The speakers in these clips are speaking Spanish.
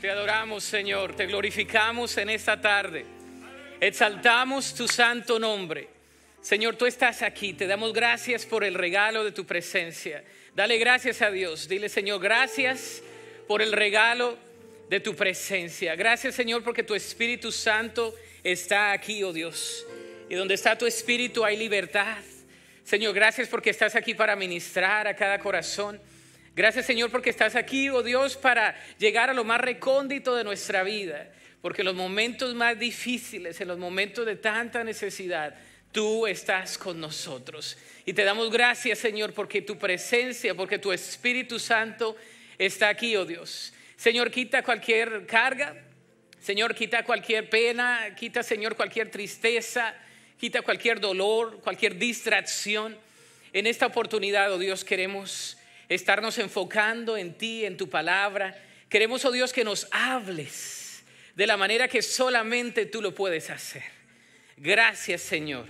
Te adoramos, Señor, te glorificamos en esta tarde. Exaltamos tu santo nombre. Señor, tú estás aquí. Te damos gracias por el regalo de tu presencia. Dale gracias a Dios. Dile, Señor, gracias por el regalo de tu presencia. Gracias, Señor, porque tu Espíritu Santo está aquí, oh Dios. Y donde está tu Espíritu hay libertad. Señor, gracias porque estás aquí para ministrar a cada corazón. Gracias Señor porque estás aquí, oh Dios, para llegar a lo más recóndito de nuestra vida. Porque en los momentos más difíciles, en los momentos de tanta necesidad, tú estás con nosotros. Y te damos gracias Señor porque tu presencia, porque tu Espíritu Santo está aquí, oh Dios. Señor, quita cualquier carga. Señor, quita cualquier pena. Quita, Señor, cualquier tristeza. Quita cualquier dolor, cualquier distracción. En esta oportunidad, oh Dios, queremos estarnos enfocando en ti, en tu palabra. Queremos, oh Dios, que nos hables de la manera que solamente tú lo puedes hacer. Gracias, Señor.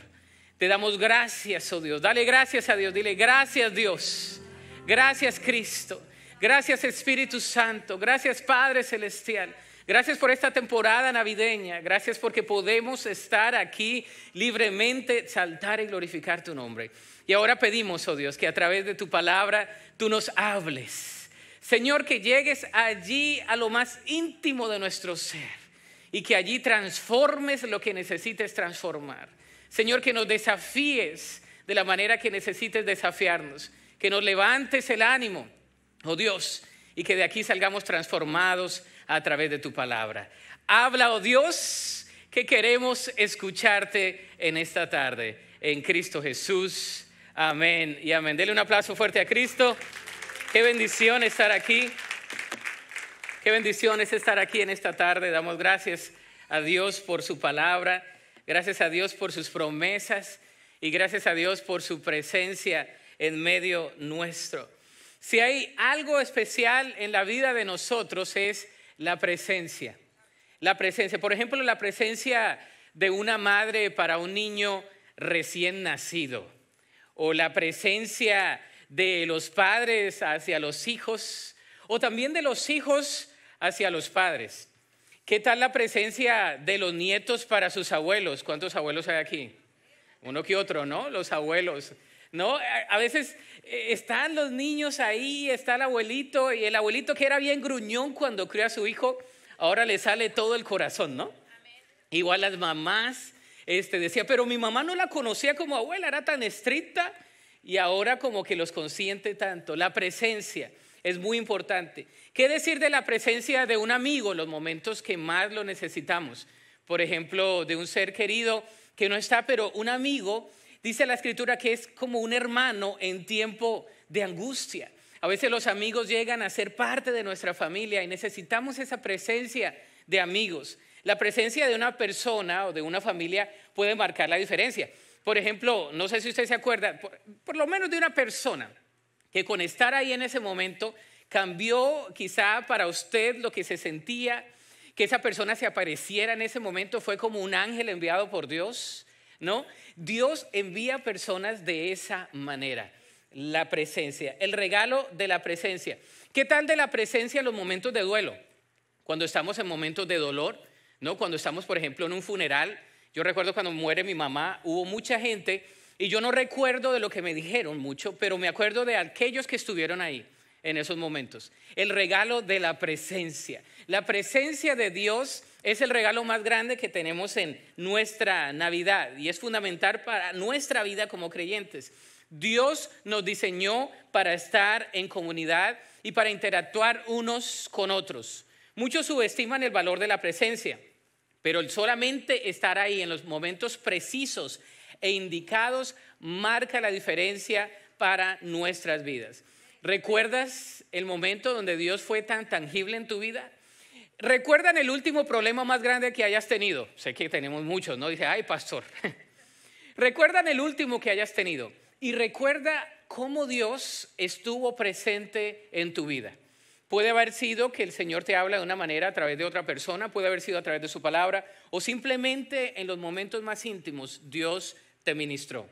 Te damos gracias, oh Dios. Dale gracias a Dios. Dile gracias, Dios. Gracias, Cristo. Gracias, Espíritu Santo. Gracias, Padre Celestial. Gracias por esta temporada navideña. Gracias porque podemos estar aquí libremente, saltar y glorificar tu nombre. Y ahora pedimos, oh Dios, que a través de tu palabra tú nos hables. Señor, que llegues allí a lo más íntimo de nuestro ser y que allí transformes lo que necesites transformar. Señor, que nos desafíes de la manera que necesites desafiarnos, que nos levantes el ánimo, oh Dios, y que de aquí salgamos transformados a través de tu palabra. Habla, oh Dios, que queremos escucharte en esta tarde. En Cristo Jesús. Amén y amén. Dele un aplauso fuerte a Cristo. Qué bendición estar aquí. Qué bendición es estar aquí en esta tarde. Damos gracias a Dios por su palabra. Gracias a Dios por sus promesas. Y gracias a Dios por su presencia en medio nuestro. Si hay algo especial en la vida de nosotros es la presencia. La presencia, por ejemplo, la presencia de una madre para un niño recién nacido o la presencia de los padres hacia los hijos o también de los hijos hacia los padres. ¿Qué tal la presencia de los nietos para sus abuelos? ¿Cuántos abuelos hay aquí? Uno que otro, ¿no? Los abuelos. ¿No? A veces eh, están los niños ahí, está el abuelito, y el abuelito que era bien gruñón cuando crió a su hijo, ahora le sale todo el corazón, ¿no? Igual las mamás, este, decía, pero mi mamá no la conocía como abuela, era tan estricta, y ahora como que los consiente tanto. La presencia es muy importante. ¿Qué decir de la presencia de un amigo en los momentos que más lo necesitamos? Por ejemplo, de un ser querido que no está, pero un amigo Dice la escritura que es como un hermano en tiempo de angustia. A veces los amigos llegan a ser parte de nuestra familia y necesitamos esa presencia de amigos. La presencia de una persona o de una familia puede marcar la diferencia. Por ejemplo, no sé si usted se acuerda, por, lo menos de una persona que con estar ahí en ese momento cambió quizá para usted lo que se sentía, que esa persona se apareciera en ese momento, fue como un ángel enviado por Dios, ¿no? Dios envía personas de esa manera. La presencia, el regalo de la presencia. ¿Qué tal de la presencia en los momentos de duelo? Cuando estamos en momentos de dolor, ¿no? Cuando estamos, por ejemplo, en un funeral. Yo recuerdo cuando muere mi mamá, hubo mucha gente y yo no recuerdo de lo que me dijeron mucho, pero me acuerdo de aquellos que estuvieron ahí en esos momentos. El regalo de la presencia. La presencia de Dios es el regalo más grande que tenemos en nuestra Navidad y es fundamental para nuestra vida como creyentes. Dios nos diseñó para estar en comunidad y para interactuar unos con otros. Muchos subestiman el valor de la presencia, pero solamente estar ahí en los momentos precisos e indicados marca la diferencia para nuestras vidas. ¿Recuerdas el momento donde Dios fue tan tangible en tu vida? ¿Recuerdan el último problema más grande que hayas tenido? Sé que tenemos muchos, ¿no? Dice, ay, pastor. ¿Recuerdan el último que hayas tenido? Y recuerda cómo Dios estuvo presente en tu vida. Puede haber sido que el Señor te habla de una manera a través de otra persona, puede haber sido a través de su palabra, o simplemente en los momentos más íntimos Dios te ministró.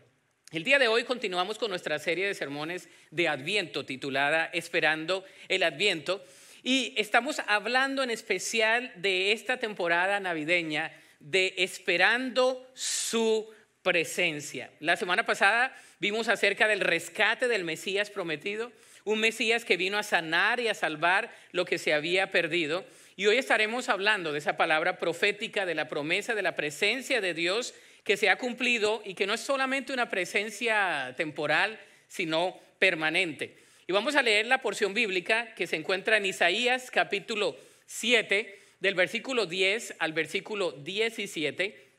El día de hoy continuamos con nuestra serie de sermones de Adviento titulada Esperando el Adviento. Y estamos hablando en especial de esta temporada navideña, de esperando su presencia. La semana pasada vimos acerca del rescate del Mesías prometido, un Mesías que vino a sanar y a salvar lo que se había perdido. Y hoy estaremos hablando de esa palabra profética, de la promesa, de la presencia de Dios que se ha cumplido y que no es solamente una presencia temporal, sino permanente. Y vamos a leer la porción bíblica que se encuentra en Isaías capítulo 7, del versículo 10 al versículo 17.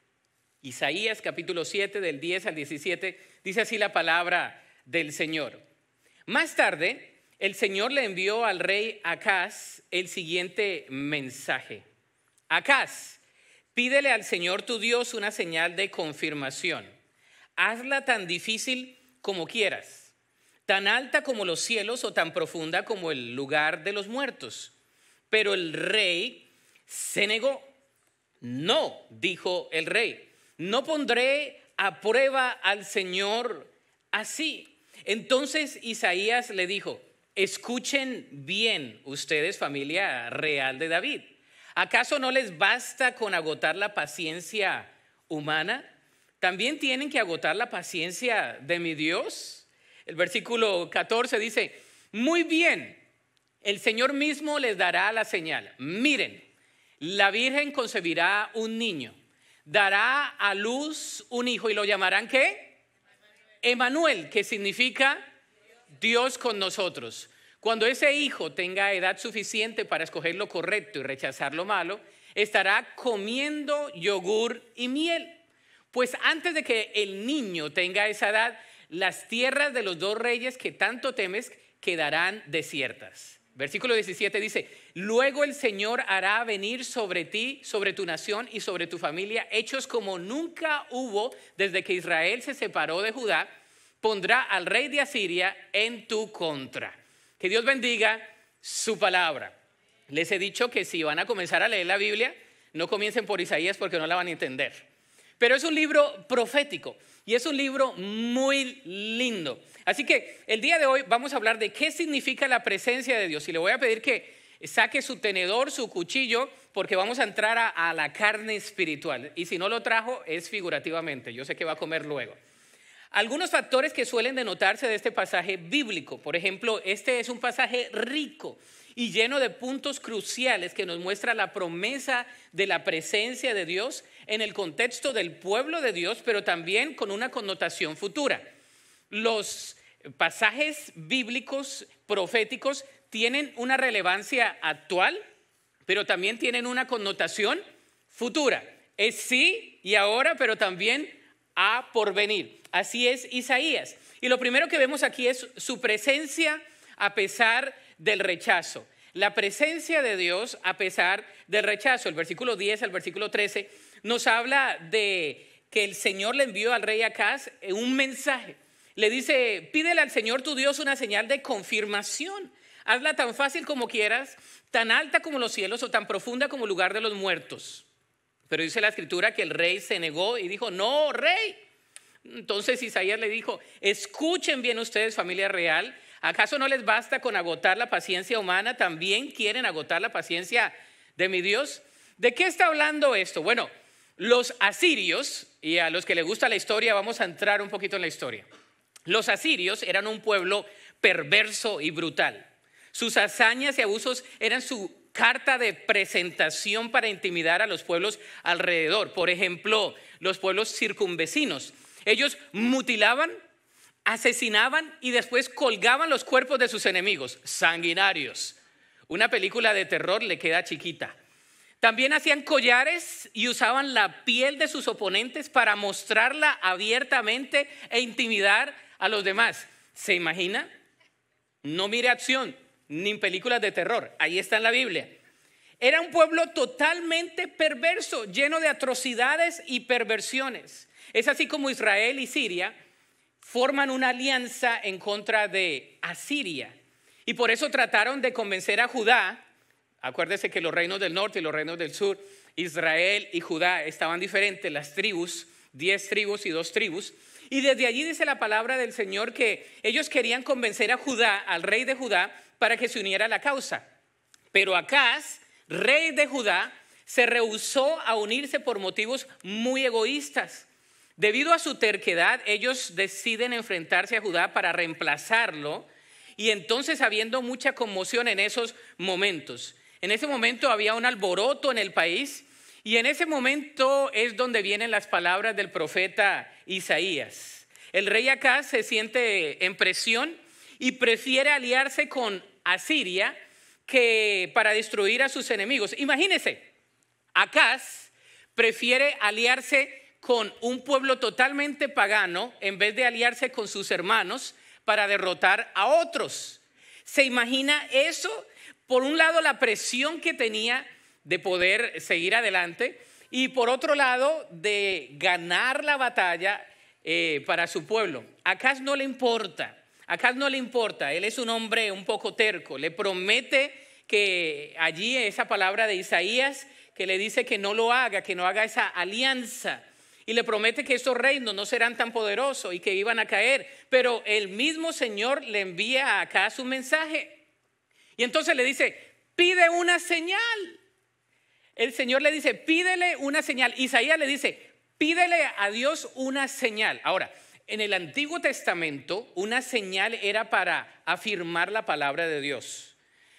Isaías capítulo 7, del 10 al 17, dice así la palabra del Señor. Más tarde, el Señor le envió al rey Acaz el siguiente mensaje. Acaz, pídele al Señor tu Dios una señal de confirmación. Hazla tan difícil como quieras, tan alta como los cielos o tan profunda como el lugar de los muertos. Pero el rey se negó. No, dijo el rey, no pondré a prueba al Señor así. Entonces Isaías le dijo, escuchen bien ustedes familia real de David. ¿Acaso no les basta con agotar la paciencia humana? ¿También tienen que agotar la paciencia de mi Dios? El versículo 14 dice, muy bien, el Señor mismo les dará la señal. Miren, la Virgen concebirá un niño, dará a luz un hijo y lo llamarán qué? Emanuel, que significa Dios con nosotros. Cuando ese hijo tenga edad suficiente para escoger lo correcto y rechazar lo malo, estará comiendo yogur y miel. Pues antes de que el niño tenga esa edad, las tierras de los dos reyes que tanto temes quedarán desiertas. Versículo 17 dice, luego el Señor hará venir sobre ti, sobre tu nación y sobre tu familia hechos como nunca hubo desde que Israel se separó de Judá, pondrá al rey de Asiria en tu contra. Que Dios bendiga su palabra. Les he dicho que si van a comenzar a leer la Biblia, no comiencen por Isaías porque no la van a entender. Pero es un libro profético y es un libro muy lindo. Así que el día de hoy vamos a hablar de qué significa la presencia de Dios. Y le voy a pedir que saque su tenedor, su cuchillo, porque vamos a entrar a, la carne espiritual. Y si no lo trajo, es figurativamente. Yo sé que va a comer luego. Algunos factores que suelen denotarse de este pasaje bíblico. Por ejemplo, este es un pasaje rico y lleno de puntos cruciales que nos muestra la promesa de la presencia de Dios en el contexto del pueblo de Dios, pero también con una connotación futura. Los pasajes bíblicos proféticos tienen una relevancia actual, pero también tienen una connotación futura. Es sí y ahora, pero también a por venir. Así es Isaías. Y lo primero que vemos aquí es su presencia a pesar del rechazo. La presencia de Dios a pesar del rechazo. El versículo 10 al versículo 13 nos habla de que el Señor le envió al rey Acaz un mensaje. Le dice, pídele al Señor tu Dios una señal de confirmación. Hazla tan fácil como quieras, tan alta como los cielos o tan profunda como el lugar de los muertos. Pero dice la escritura que el rey se negó y dijo, no, rey, entonces Isaías le dijo, escuchen bien ustedes familia real, ¿acaso no les basta con agotar la paciencia humana? ¿También quieren agotar la paciencia de mi Dios? ¿De qué está hablando esto? Bueno, los asirios, y a los que les gusta la historia, vamos a entrar un poquito en la historia. Los asirios eran un pueblo perverso y brutal. Sus hazañas y abusos eran su carta de presentación para intimidar a los pueblos alrededor. Por ejemplo, los pueblos circunvecinos ellos mutilaban, asesinaban y después colgaban los cuerpos de sus enemigos, sanguinarios. Una película de terror le queda chiquita. También hacían collares y usaban la piel de sus oponentes para mostrarla abiertamente e intimidar a los demás. ¿Se imagina? No mire acción, ni películas de terror. Ahí está en la Biblia. Era un pueblo totalmente perverso, lleno de atrocidades y perversiones. Es así como Israel y Siria forman una alianza en contra de Asiria. Y por eso trataron de convencer a Judá. Acuérdese que los reinos del norte y los reinos del sur, Israel y Judá estaban diferentes, las tribus, diez tribus y dos tribus. Y desde allí dice la palabra del Señor que ellos querían convencer a Judá, al rey de Judá, para que se uniera a la causa. Pero Acaz, rey de Judá, se rehusó a unirse por motivos muy egoístas. Debido a su terquedad, ellos deciden enfrentarse a Judá para reemplazarlo y entonces habiendo mucha conmoción en esos momentos. En ese momento había un alboroto en el país y en ese momento es donde vienen las palabras del profeta Isaías. El rey acá se siente en presión y prefiere aliarse con Asiria que para destruir a sus enemigos. Imagínense, Acaz prefiere aliarse con un pueblo totalmente pagano en vez de aliarse con sus hermanos para derrotar a otros. ¿Se imagina eso? Por un lado, la presión que tenía de poder seguir adelante y por otro lado, de ganar la batalla eh, para su pueblo. A no le importa, a no le importa, él es un hombre un poco terco, le promete que allí esa palabra de Isaías que le dice que no lo haga, que no haga esa alianza y le promete que estos reinos no serán tan poderosos y que iban a caer. Pero el mismo Señor le envía acá su mensaje. Y entonces le dice, pide una señal. El Señor le dice, pídele una señal. Isaías le dice, pídele a Dios una señal. Ahora, en el Antiguo Testamento, una señal era para afirmar la palabra de Dios.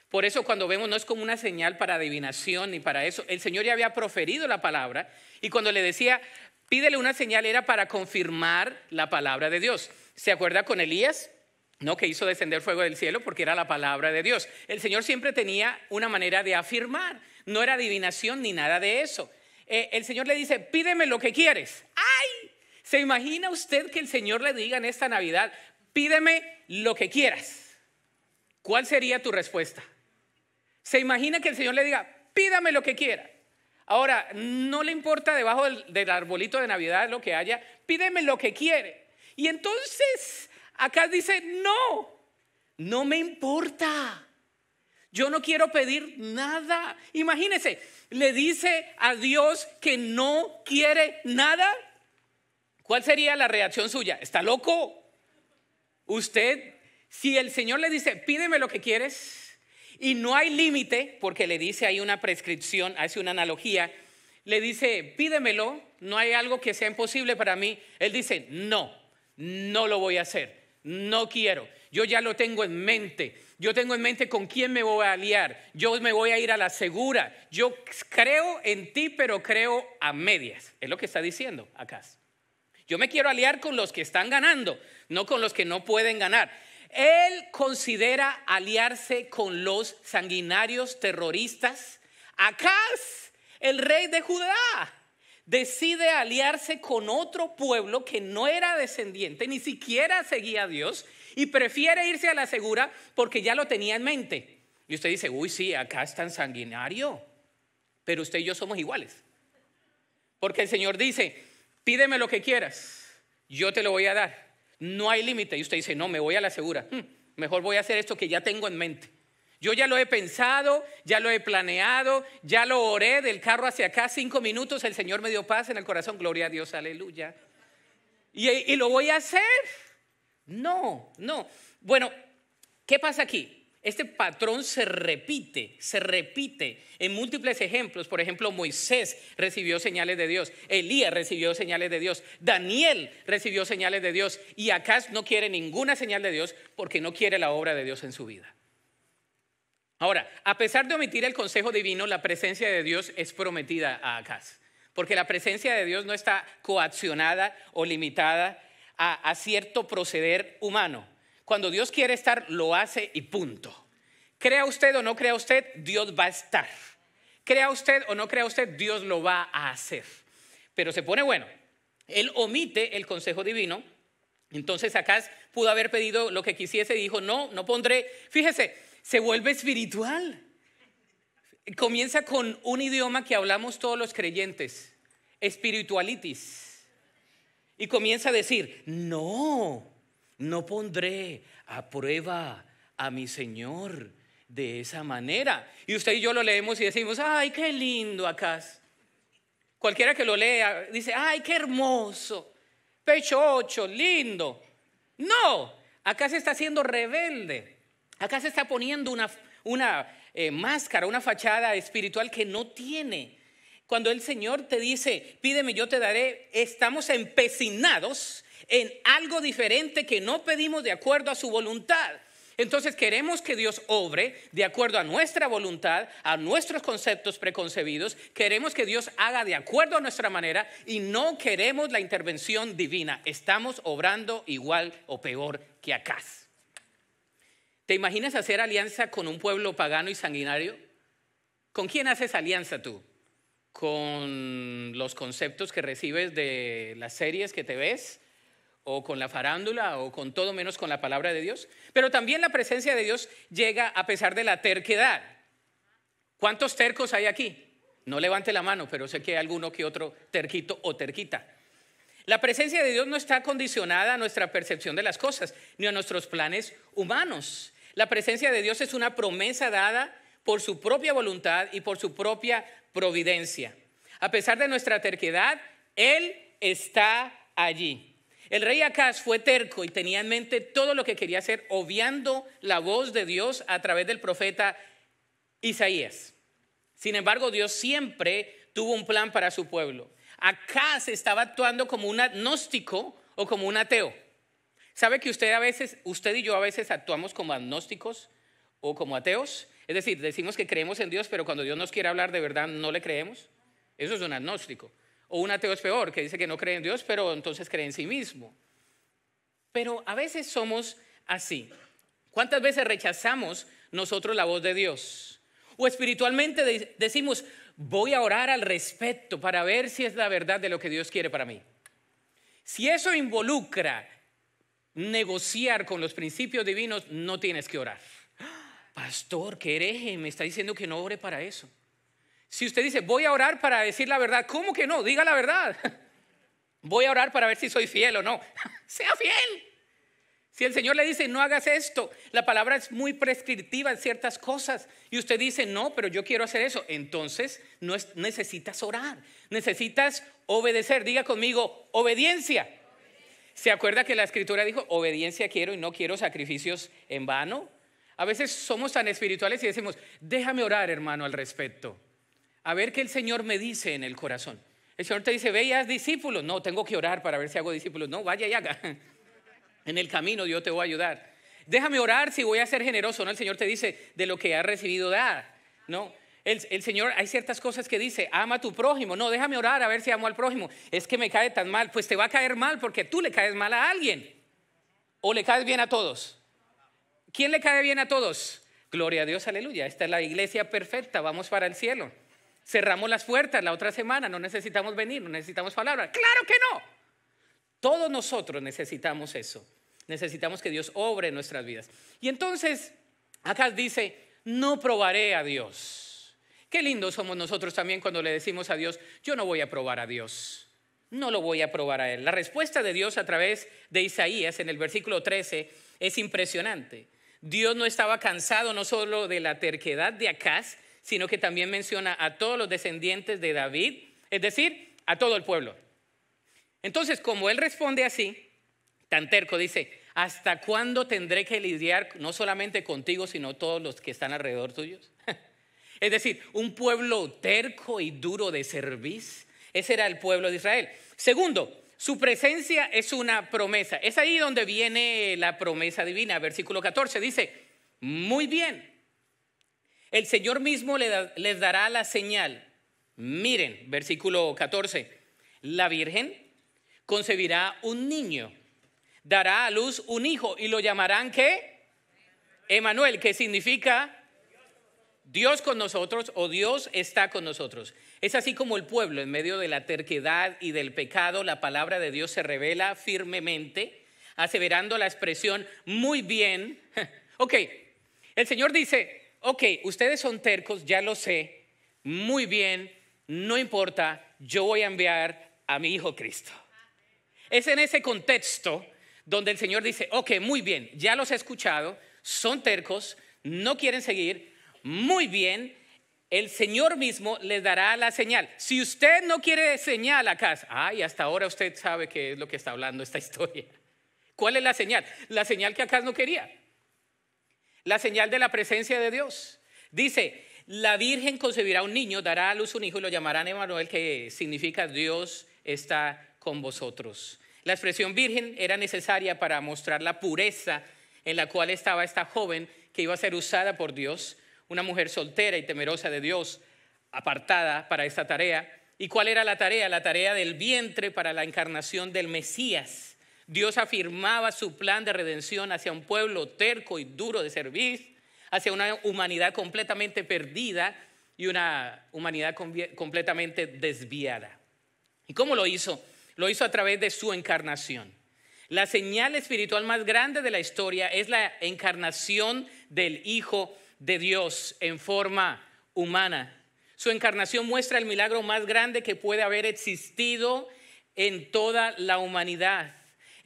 Por eso cuando vemos no es como una señal para adivinación ni para eso. El Señor ya había proferido la palabra y cuando le decía, Pídele una señal, era para confirmar la palabra de Dios. ¿Se acuerda con Elías? No, que hizo descender fuego del cielo porque era la palabra de Dios. El Señor siempre tenía una manera de afirmar, no era adivinación ni nada de eso. Eh, el Señor le dice, pídeme lo que quieres. ¡Ay! ¿Se imagina usted que el Señor le diga en esta Navidad, pídeme lo que quieras? ¿Cuál sería tu respuesta? ¿Se imagina que el Señor le diga, pídame lo que quiera? Ahora, no le importa debajo del, arbolito de Navidad lo que haya, pídeme lo que quiere. Y entonces acá dice, no, no me importa. Yo no quiero pedir nada. Imagínese, le dice a Dios que no quiere nada. ¿Cuál sería la reacción suya? ¿Está loco? Usted, si el Señor le dice, pídeme lo que quieres, y no hay límite, porque le dice hay una prescripción, hace una analogía, le dice, pídemelo, no hay algo que sea imposible para mí. Él dice, no, no lo voy a hacer, no quiero, yo ya lo tengo en mente. Yo tengo en mente con quién me voy a aliar. Yo me voy a ir a la segura. Yo creo en ti, pero creo a medias. Es lo que está diciendo acá. Yo me quiero aliar con los que están ganando, no con los que no pueden ganar. Él considera aliarse con los sanguinarios terroristas. Acaz, el rey de Judá, decide aliarse con otro pueblo que no era descendiente, ni siquiera seguía a Dios, y prefiere irse a la segura porque ya lo tenía en mente. Y usted dice, uy, sí, acá es tan sanguinario, pero usted y yo somos iguales. Porque el Señor dice, pídeme lo que quieras, yo te lo voy a dar. No hay límite. Y usted dice, no, me voy a la segura. Hmm, mejor voy a hacer esto que ya tengo en mente. Yo ya lo he pensado, ya lo he planeado, ya lo oré del carro hacia acá, cinco minutos, el Señor me dio paz en el corazón, gloria a Dios, aleluya. Y, y lo voy a hacer. No, no. Bueno, ¿qué pasa aquí? Este patrón se repite, se repite en múltiples ejemplos. Por ejemplo, Moisés recibió señales de Dios, Elías recibió señales de Dios, Daniel recibió señales de Dios y Acaz no quiere ninguna señal de Dios porque no quiere la obra de Dios en su vida. Ahora, a pesar de omitir el consejo divino, la presencia de Dios es prometida a Acaz, porque la presencia de Dios no está coaccionada o limitada a, a cierto proceder humano. Cuando Dios quiere estar, lo hace y punto. Crea usted o no crea usted, Dios va a estar. Crea usted o no crea usted, Dios lo va a hacer. Pero se pone bueno. Él omite el consejo divino. Entonces acá pudo haber pedido lo que quisiese y dijo, no, no pondré. Fíjese, se vuelve espiritual. Comienza con un idioma que hablamos todos los creyentes, espiritualitis. Y comienza a decir, no, no pondré a prueba a mi Señor de esa manera. Y usted y yo lo leemos y decimos, ay, qué lindo acá. Cualquiera que lo lea dice, ay, qué hermoso, pechocho, lindo. No, acá se está haciendo rebelde. Acá se está poniendo una, una eh, máscara, una fachada espiritual que no tiene. Cuando el Señor te dice, pídeme, yo te daré, estamos empecinados en algo diferente que no pedimos de acuerdo a su voluntad. Entonces queremos que Dios obre de acuerdo a nuestra voluntad, a nuestros conceptos preconcebidos. Queremos que Dios haga de acuerdo a nuestra manera y no queremos la intervención divina. Estamos obrando igual o peor que acá. ¿Te imaginas hacer alianza con un pueblo pagano y sanguinario? ¿Con quién haces alianza tú? ¿Con los conceptos que recibes de las series que te ves? O con la farándula o con todo menos con la palabra de Dios. Pero también la presencia de Dios llega a pesar de la terquedad. ¿Cuántos tercos hay aquí? No levante la mano, pero sé que hay alguno que otro terquito o terquita. La presencia de Dios no está condicionada a nuestra percepción de las cosas, ni a nuestros planes humanos. La presencia de Dios es una promesa dada por su propia voluntad y por su propia providencia. A pesar de nuestra terquedad, Él está allí. El rey Acaz fue terco y tenía en mente todo lo que quería hacer, obviando la voz de Dios a través del profeta Isaías. Sin embargo, Dios siempre tuvo un plan para su pueblo. Acaz estaba actuando como un agnóstico o como un ateo. ¿Sabe que usted a veces, usted y yo a veces actuamos como agnósticos o como ateos? Es decir, decimos que creemos en Dios, pero cuando Dios nos quiere hablar de verdad no le creemos. Eso es un agnóstico. O un ateo es peor, que dice que no cree en Dios, pero entonces cree en sí mismo. Pero a veces somos así. ¿Cuántas veces rechazamos nosotros la voz de Dios? O espiritualmente decimos, voy a orar al respecto para ver si es la verdad de lo que Dios quiere para mí. Si eso involucra negociar con los principios divinos, no tienes que orar. Pastor, que hereje, me está diciendo que no ore para eso. Si usted dice, voy a orar para decir la verdad, ¿cómo que no? Diga la verdad. Voy a orar para ver si soy fiel o no. sea fiel. Si el Señor le dice, no hagas esto, la palabra es muy prescriptiva en ciertas cosas y usted dice, no, pero yo quiero hacer eso, entonces no necesitas orar, necesitas obedecer. Diga conmigo, obediencia. ¿Se acuerda que la escritura dijo, obediencia quiero y no quiero sacrificios en vano? A veces somos tan espirituales y decimos, déjame orar, hermano, al respecto a ver qué el Señor me dice en el corazón. El Señor te dice, ve y haz discípulos. No, tengo que orar para ver si hago discípulos. No, vaya y haga. En el camino yo te voy a ayudar. Déjame orar si voy a ser generoso. No, el Señor te dice, de lo que has recibido, da. No, el, el, Señor, hay ciertas cosas que dice, ama a tu prójimo. No, déjame orar a ver si amo al prójimo. Es que me cae tan mal. Pues te va a caer mal porque tú le caes mal a alguien. O le caes bien a todos. ¿Quién le cae bien a todos? Gloria a Dios, aleluya. Esta es la iglesia perfecta. Vamos para el cielo. Cerramos las puertas la otra semana, no necesitamos venir, no necesitamos palabras. Claro que no. Todos nosotros necesitamos eso. Necesitamos que Dios obre en nuestras vidas. Y entonces, acá dice, no probaré a Dios. Qué lindo somos nosotros también cuando le decimos a Dios, yo no voy a probar a Dios. No lo voy a probar a Él. La respuesta de Dios a través de Isaías en el versículo 13 es impresionante. Dios no estaba cansado no solo de la terquedad de Acaz, sino que también menciona a todos los descendientes de David, es decir, a todo el pueblo. Entonces, como él responde así, tan terco, dice, ¿hasta cuándo tendré que lidiar no solamente contigo, sino todos los que están alrededor tuyos? es decir, un pueblo terco y duro de servicio. Ese era el pueblo de Israel. Segundo, su presencia es una promesa. Es ahí donde viene la promesa divina. Versículo 14 dice, muy bien, el Señor mismo les dará la señal. Miren, versículo 14, la Virgen concebirá un niño, dará a luz un hijo y lo llamarán ¿qué? Emanuel, que significa Dios con nosotros o Dios está con nosotros. Es así como el pueblo, en medio de la terquedad y del pecado, la palabra de Dios se revela firmemente, aseverando la expresión muy bien. ok, el Señor dice, ok, ustedes son tercos, ya lo sé, muy bien, no importa, yo voy a enviar a mi Hijo Cristo. Es en ese contexto donde el Señor dice, ok, muy bien, ya los he escuchado, son tercos, no quieren seguir, muy bien, el Señor mismo les dará la señal. Si usted no quiere señal acá, ay, hasta ahora usted sabe qué es lo que está hablando esta historia. ¿Cuál es la señal? La señal que acá no quería la señal de la presencia de Dios, Dice, la Virgen concebirá un niño, dará a luz un hijo y lo llamarán Emanuel, que significa Dios está con vosotros. La expresión virgen era necesaria para mostrar la pureza en la cual estaba esta joven que iba a ser usada por Dios, una mujer soltera y temerosa de Dios, apartada para esta tarea. ¿Y cuál era la tarea? La tarea del vientre para la encarnación del Mesías. Dios afirmaba su plan de redención hacia un pueblo terco y duro de servir, hacia una humanidad completamente perdida y una humanidad completamente desviada. ¿Y cómo lo hizo? Lo hizo a través de su encarnación. La señal espiritual más grande de la historia es la encarnación del Hijo de Dios en forma humana. Su encarnación muestra el milagro más grande que puede haber existido en toda la humanidad.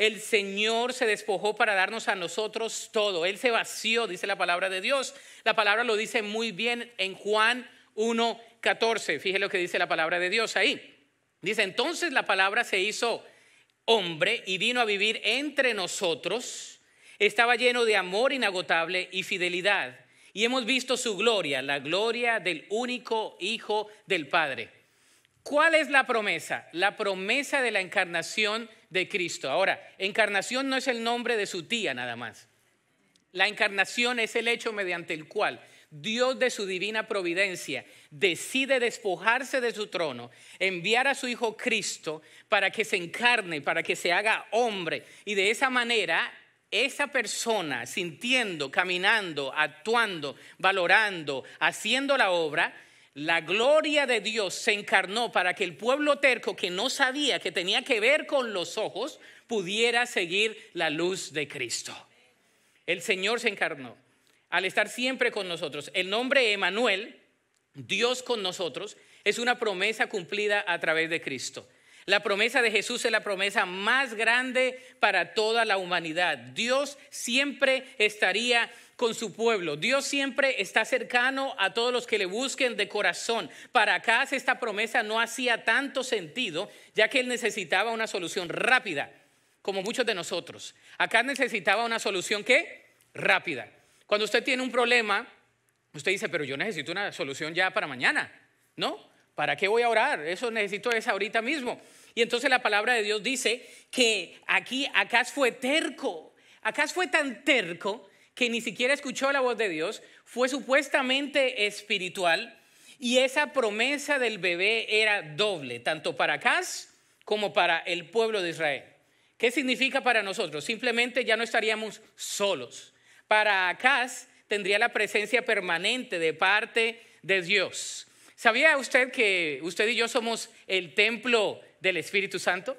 El Señor se despojó para darnos a nosotros todo. Él se vació, dice la palabra de Dios. La palabra lo dice muy bien en Juan 1.14. Fíjese lo que dice la palabra de Dios ahí. Dice, entonces la palabra se hizo hombre y vino a vivir entre nosotros. Estaba lleno de amor inagotable y fidelidad. Y hemos visto su gloria, la gloria del único Hijo del Padre. ¿Cuál es la promesa? La promesa de la encarnación de Cristo. Ahora, encarnación no es el nombre de su tía nada más. La encarnación es el hecho mediante el cual Dios de su divina providencia decide despojarse de su trono, enviar a su Hijo Cristo para que se encarne, para que se haga hombre. Y de esa manera, esa persona sintiendo, caminando, actuando, valorando, haciendo la obra, la gloria de Dios se encarnó para que el pueblo terco que no sabía que tenía que ver con los ojos pudiera seguir la luz de Cristo. El Señor se encarnó al estar siempre con nosotros. El nombre Emanuel, Dios con nosotros, es una promesa cumplida a través de Cristo. La promesa de Jesús es la promesa más grande para toda la humanidad. Dios siempre estaría con su pueblo. Dios siempre está cercano a todos los que le busquen de corazón. Para acá esta promesa no hacía tanto sentido, ya que él necesitaba una solución rápida, como muchos de nosotros. Acá necesitaba una solución ¿qué? Rápida. Cuando usted tiene un problema, usted dice, pero yo necesito una solución ya para mañana, ¿no? ¿Para qué voy a orar? Eso necesito es ahorita mismo. Y entonces la palabra de Dios dice que aquí Acaz fue terco. Acaz fue tan terco que ni siquiera escuchó la voz de Dios, fue supuestamente espiritual y esa promesa del bebé era doble, tanto para Acaz como para el pueblo de Israel. ¿Qué significa para nosotros? Simplemente ya no estaríamos solos para Acaz tendría la presencia permanente de parte de Dios. ¿Sabía usted que usted y yo somos el templo del Espíritu Santo?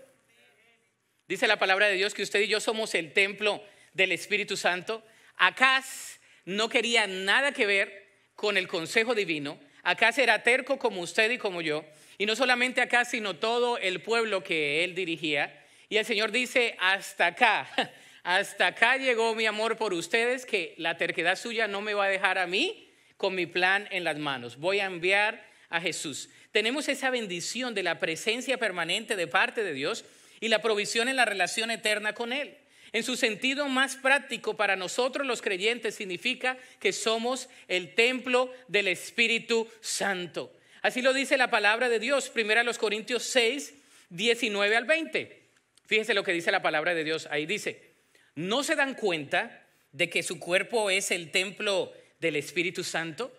Dice la palabra de Dios que usted y yo somos el templo del Espíritu Santo. Acaz no quería nada que ver con el consejo divino. Acaz era terco como usted y como yo. Y no solamente acá, sino todo el pueblo que él dirigía. Y el Señor dice, hasta acá, hasta acá llegó mi amor por ustedes, que la terquedad suya no me va a dejar a mí con mi plan en las manos. Voy a enviar a Jesús. Tenemos esa bendición de la presencia permanente de parte de Dios y la provisión en la relación eterna con Él. En su sentido más práctico para nosotros los creyentes significa que somos el templo del Espíritu Santo. Así lo dice la palabra de Dios, primero a los Corintios 6, 19 al 20. Fíjese lo que dice la palabra de Dios. Ahí dice, ¿No se dan cuenta de que su cuerpo es el templo del Espíritu Santo,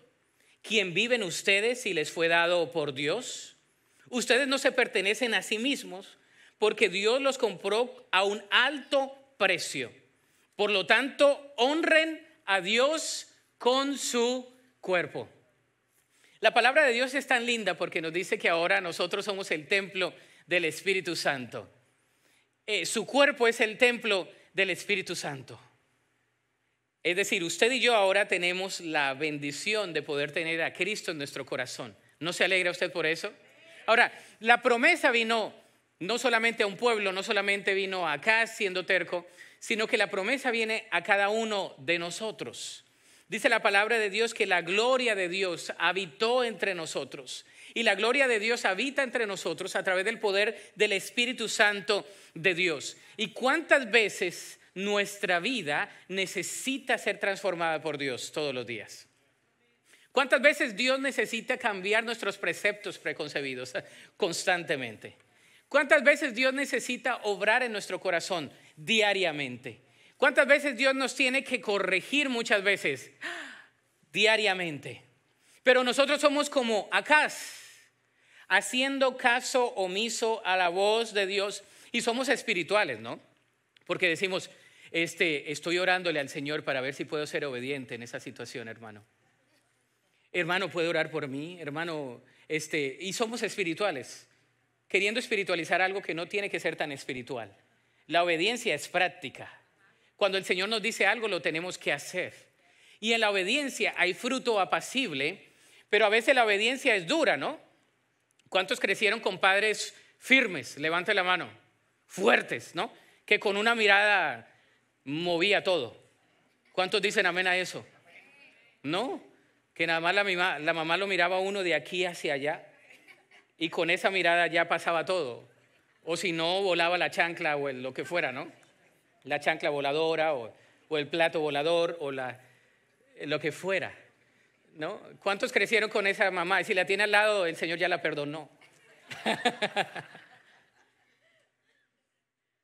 quien vive en ustedes y les fue dado por Dios? Ustedes no se pertenecen a sí mismos porque Dios los compró a un alto precio. Por lo tanto, honren a Dios con su cuerpo. La palabra de Dios es tan linda porque nos dice que ahora nosotros somos el templo del Espíritu Santo. Eh, su cuerpo es el templo del Espíritu Santo. Es decir, usted y yo ahora tenemos la bendición de poder tener a Cristo en nuestro corazón. ¿No se alegra usted por eso? Ahora, la promesa vino no solamente a un pueblo, no solamente vino acá siendo terco, sino que la promesa viene a cada uno de nosotros. Dice la palabra de Dios que la gloria de Dios habitó entre nosotros. Y la gloria de Dios habita entre nosotros a través del poder del Espíritu Santo de Dios. ¿Y cuántas veces nuestra vida necesita ser transformada por Dios todos los días? ¿Cuántas veces Dios necesita cambiar nuestros preceptos preconcebidos constantemente? ¿Cuántas veces Dios necesita obrar en nuestro corazón diariamente? ¿Cuántas veces Dios nos tiene que corregir muchas veces? Diariamente. Pero nosotros somos como acá, haciendo caso omiso a la voz de Dios y somos espirituales, ¿no? Porque decimos, este, estoy orándole al Señor para ver si puedo ser obediente en esa situación, hermano. Hermano, puede orar por mí, hermano, este, y somos espirituales queriendo espiritualizar algo que no tiene que ser tan espiritual. La obediencia es práctica. Cuando el Señor nos dice algo, lo tenemos que hacer. Y en la obediencia hay fruto apacible, pero a veces la obediencia es dura, ¿no? ¿Cuántos crecieron con padres firmes? Levante la mano. Fuertes, ¿no? Que con una mirada movía todo. ¿Cuántos dicen amén a eso? No, que nada más la, la mamá lo miraba uno de aquí hacia allá y con esa mirada ya pasaba todo. O si no, volaba la chancla o lo que fuera, ¿no? La chancla voladora o, el plato volador o la, lo que fuera. ¿No? ¿Cuántos crecieron con esa mamá? Y si la tiene al lado, el Señor ya la perdonó.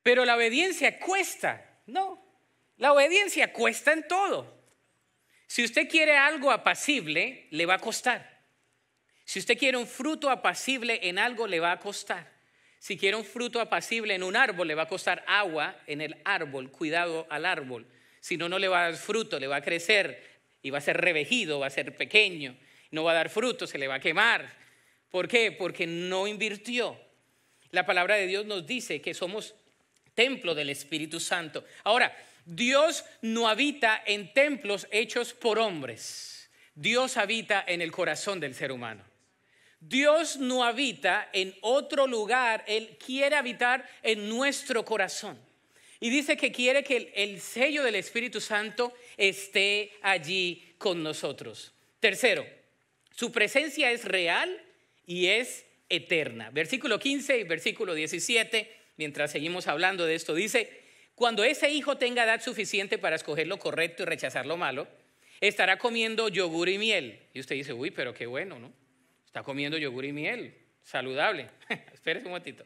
Pero la obediencia cuesta, ¿no? La obediencia cuesta en todo. Si usted quiere algo apacible, le va a costar. Si usted quiere un fruto apacible en algo, le va a costar. Si quiere un fruto apacible en un árbol, le va a costar agua en el árbol, cuidado al árbol. Si no, no le va a dar fruto, le va a crecer y va a ser revejido, va a ser pequeño, no va a dar fruto, se le va a quemar. ¿Por qué? Porque no invirtió. La palabra de Dios nos dice que somos templo del Espíritu Santo. Ahora, Dios no habita en templos hechos por hombres. Dios habita en el corazón del ser humano. Dios no habita en otro lugar, Él quiere habitar en nuestro corazón. Y dice que quiere que el, sello del Espíritu Santo esté allí con nosotros. Tercero, su presencia es real y es eterna. Versículo 15 y versículo 17, mientras seguimos hablando de esto, dice, cuando ese hijo tenga edad suficiente para escoger lo correcto y rechazar lo malo, estará comiendo yogur y miel. Y usted dice, uy, pero qué bueno, ¿no? Está comiendo yogur y miel, saludable. Espérese un momentito.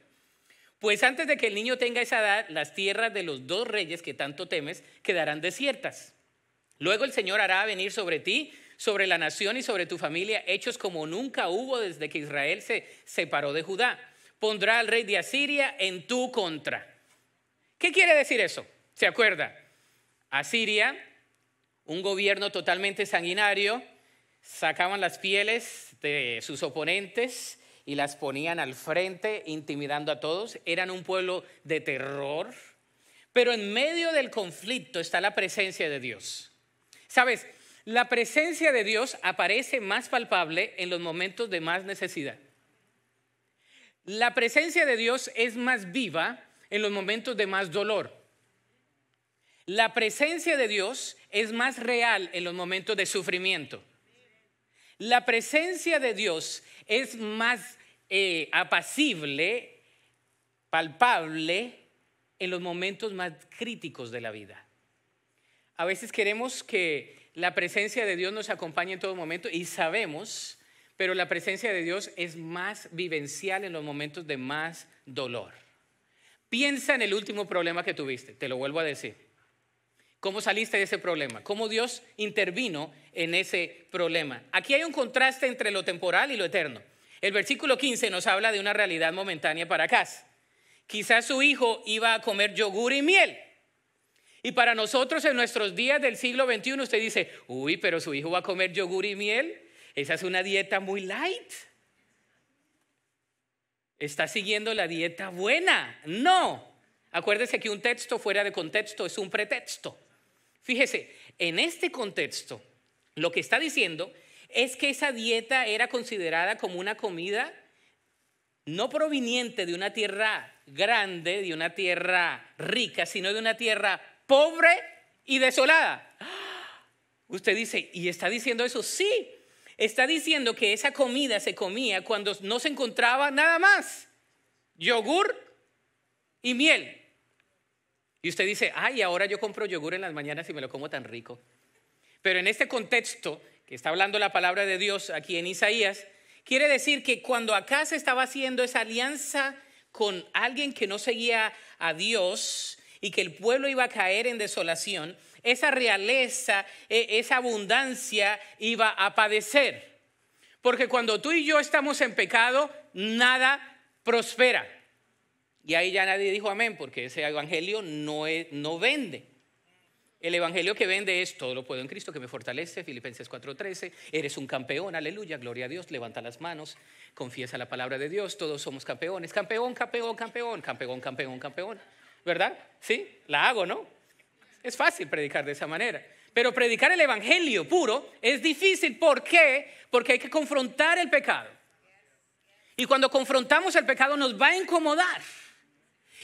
Pues antes de que el niño tenga esa edad, las tierras de los dos reyes que tanto temes quedarán desiertas. Luego el Señor hará venir sobre ti, sobre la nación y sobre tu familia hechos como nunca hubo desde que Israel se separó de Judá. Pondrá al rey de Asiria en tu contra. ¿Qué quiere decir eso? ¿Se acuerda? Asiria, un gobierno totalmente sanguinario, sacaban las pieles de sus oponentes y las ponían al frente, intimidando a todos. Eran un pueblo de terror. Pero en medio del conflicto está la presencia de Dios. Sabes, la presencia de Dios aparece más palpable en los momentos de más necesidad. La presencia de Dios es más viva en los momentos de más dolor. La presencia de Dios es más real en los momentos de sufrimiento. La presencia de Dios es más eh, apacible, palpable en los momentos más críticos de la vida. A veces queremos que la presencia de Dios nos acompañe en todo momento y sabemos, pero la presencia de Dios es más vivencial en los momentos de más dolor. Piensa en el último problema que tuviste, te lo vuelvo a decir. ¿Cómo saliste de ese problema? ¿Cómo Dios intervino en ese problema? Aquí hay un contraste entre lo temporal y lo eterno. El versículo 15 nos habla de una realidad momentánea para acá. Quizás su hijo iba a comer yogur y miel. Y para nosotros en nuestros días del siglo XXI usted dice, uy, pero su hijo va a comer yogur y miel. Esa es una dieta muy light. Está siguiendo la dieta buena. No. Acuérdese que un texto fuera de contexto es un pretexto. Fíjese, en este contexto, lo que está diciendo es que esa dieta era considerada como una comida no proveniente de una tierra grande, de una tierra rica, sino de una tierra pobre y desolada. Usted dice, ¿y está diciendo eso? Sí, está diciendo que esa comida se comía cuando no se encontraba nada más. Yogur y miel. Y usted dice, ay, ahora yo compro yogur en las mañanas y me lo como tan rico. Pero en este contexto que está hablando la palabra de Dios aquí en Isaías, quiere decir que cuando acá se estaba haciendo esa alianza con alguien que no seguía a Dios y que el pueblo iba a caer en desolación, esa realeza, e, esa abundancia iba a padecer. Porque cuando tú y yo estamos en pecado, nada prospera. Y ahí ya nadie dijo amén, porque ese evangelio no, no vende. El evangelio que vende es todo lo puedo en Cristo que me fortalece, Filipenses 4:13, eres un campeón, aleluya, gloria a Dios, levanta las manos, confiesa la palabra de Dios, todos somos campeones, campeón, campeón, campeón, campeón, campeón, campeón, ¿verdad? Sí, la hago, ¿no? Es fácil predicar de esa manera. Pero predicar el Evangelio puro es difícil. ¿Por qué? Porque hay que confrontar el pecado. Y cuando confrontamos el pecado nos va a incomodar.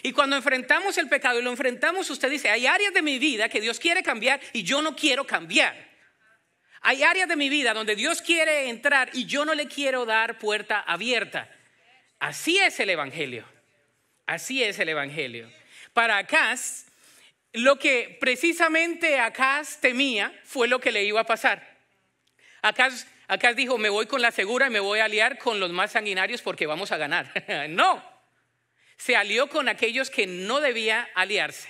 Y cuando enfrentamos el pecado y lo enfrentamos, usted dice, hay áreas de mi vida que Dios quiere cambiar y yo no quiero cambiar. Hay áreas de mi vida donde Dios quiere entrar y yo no le quiero dar puerta abierta. Así es el Evangelio. Así es el Evangelio. Para Acaz, lo que precisamente Acaz temía fue lo que le iba a pasar. Acaz, Acaz dijo, me voy con la segura y me voy a aliar con los más sanguinarios porque vamos a ganar. no, se alió con aquellos que no debía aliarse.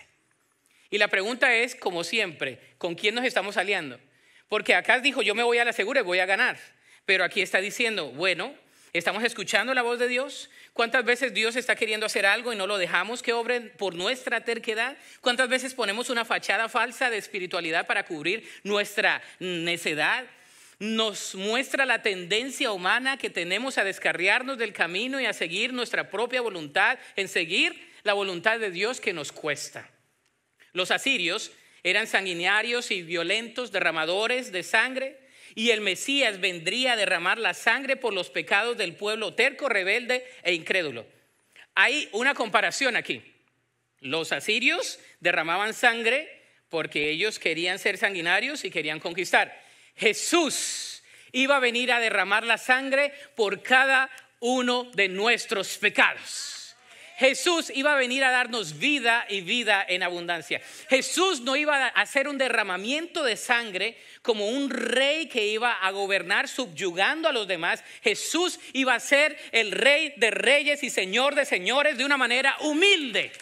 Y la pregunta es, como siempre, ¿con quién nos estamos aliando? Porque Acaz dijo, yo me voy a la segura y voy a ganar. Pero aquí está diciendo, bueno, ¿estamos escuchando la voz de Dios? ¿Cuántas veces Dios está queriendo hacer algo y no lo dejamos que obren por nuestra terquedad? ¿Cuántas veces ponemos una fachada falsa de espiritualidad para cubrir nuestra necedad? Nos muestra la tendencia humana que tenemos a descarriarnos del camino y a seguir nuestra propia voluntad, en seguir la voluntad de Dios que nos cuesta. Los asirios eran sanguinarios y violentos, derramadores de sangre, y el Mesías vendría a derramar la sangre por los pecados del pueblo terco, rebelde e incrédulo. Hay una comparación aquí. Los asirios derramaban sangre porque ellos querían ser sanguinarios y querían conquistar. Jesús iba a venir a derramar la sangre por cada uno de nuestros pecados. Jesús iba a venir a darnos vida y vida en abundancia. Jesús no iba a hacer un derramamiento de sangre como un rey que iba a gobernar subyugando a los demás. Jesús iba a ser el rey de reyes y señor de señores de una manera humilde.